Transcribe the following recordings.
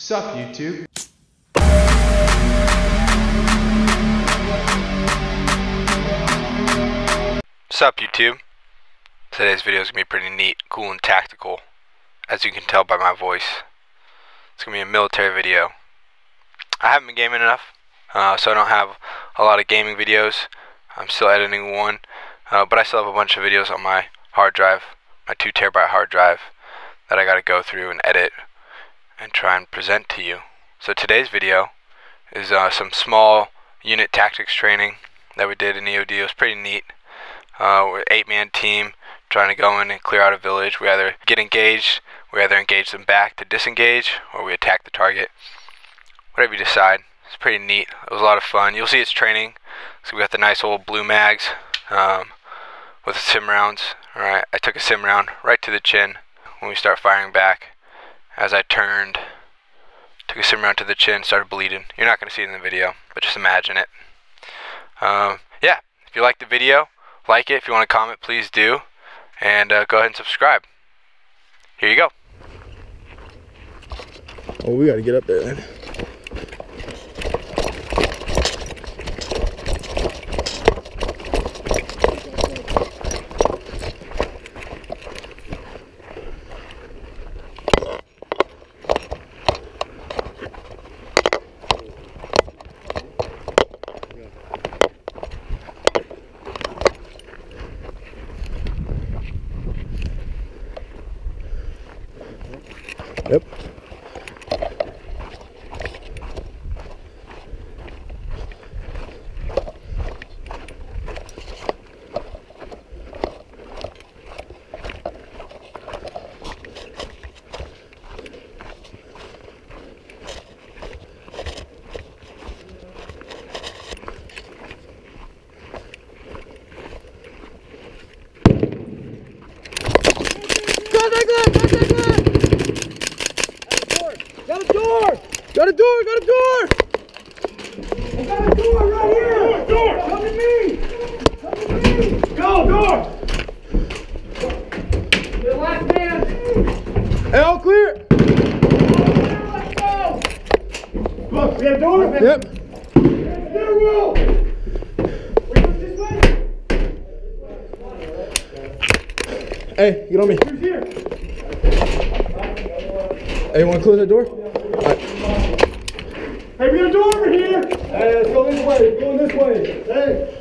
Sup, YouTube? Sup YouTube? Today's video is going to be pretty neat, cool, and tactical, as you can tell by my voice. It's going to be a military video. I haven't been gaming enough, uh, so I don't have a lot of gaming videos. I'm still editing one, uh, but I still have a bunch of videos on my hard drive, my 2 terabyte hard drive, that I got to go through and edit and try and present to you. So today's video is uh, some small unit tactics training that we did in EOD. It was pretty neat. Uh, we're an eight-man team trying to go in and clear out a village. We either get engaged, we either engage them back to disengage, or we attack the target. Whatever you decide. It's pretty neat. It was a lot of fun. You'll see it's training. So we got the nice old blue mags um, with the sim rounds. All right, I took a sim round right to the chin when we start firing back. As I turned, took a sim around to the chin, started bleeding. You're not going to see it in the video, but just imagine it. Um, yeah, if you like the video, like it. If you want to comment, please do. And uh, go ahead and subscribe. Here you go. Oh, we gotta get up there then. Yep. Contact line! Contact line! Got a door! Got a door! Got a door! I got a door right here! Door! door. Come to me! Come to me! Go, door! The last man! Hey, all clear! Let's go! Look, we have a door? Yep. There, Will! We this way? Hey, get on me. Who's here? Hey, you want to close that door? Hey, we got a door over here! Hey, let's go this way. Going this way. Hey.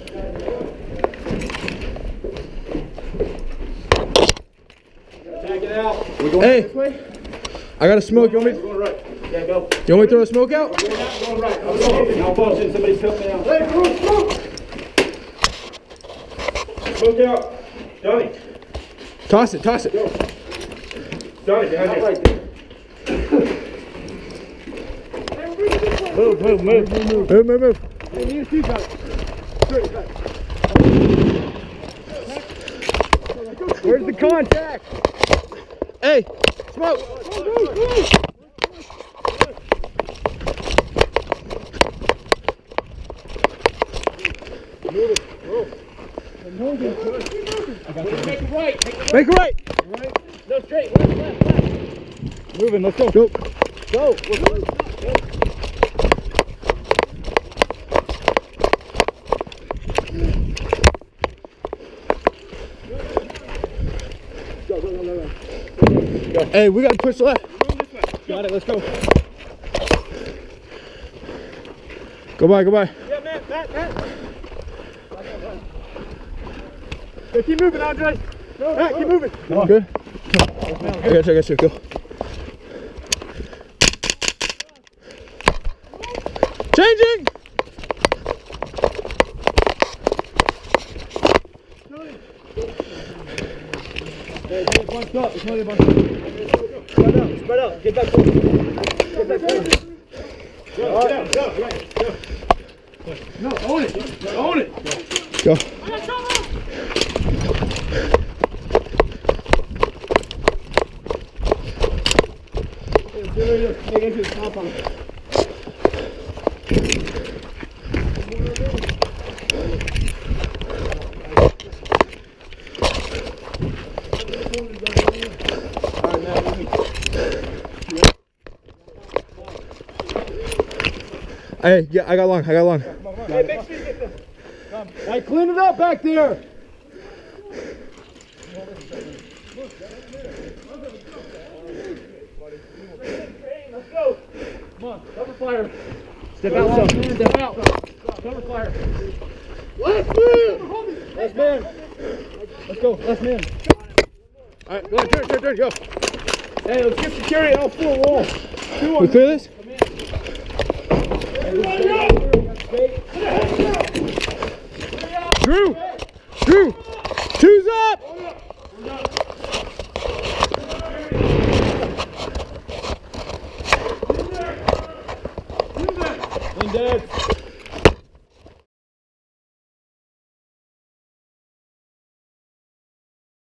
Check it out. We going Hey. this way? I got a smoke. You want me? We're going right. Yeah, go. You want me to throw the smoke out? We're not going right. I'm going. I'll fall in. Somebody's helping me out. Hey, throw smoke! Smoke out. Johnny. Toss it. Toss it. Johnny, behind you. Right there. Move, move, move, move, move. Move, move, move. Hey, me and Steve got it. Straight, back. Where's the contact? Hey, smoke. Make it right. Make it Make it right. right. No, straight. Left, left, left. Moving. Let's go. Go. Go. We're. Go. Go, go, go, go, go. Hey, we got to push left. Got it. Let's go. Go by. Go by. Yeah, Matt, Matt, Matt. Hey, keep moving, Andre. Matt, keep moving. Good. I got you. I got you. Go. Changing. Hey, get bunched up. It's only a bunch up. Spread out, spread out. Get back close. Get back close. Go, get out, go, right, go. No, own it, own it. Go. Get into the compound. Hey, yeah, I got long. I got long. Hey, make sure you get the. Come. Hey, clean it up back there. Let's go. Come on, cover fire. Step out some. Step out. Cover fire. Last man. Last man. Let's go. Last man. All right, go ahead, turn, turn, turn, go. Hey, let's get security all four walls. Two We clear this? Everybody Drew! Drew! Up! Freunde.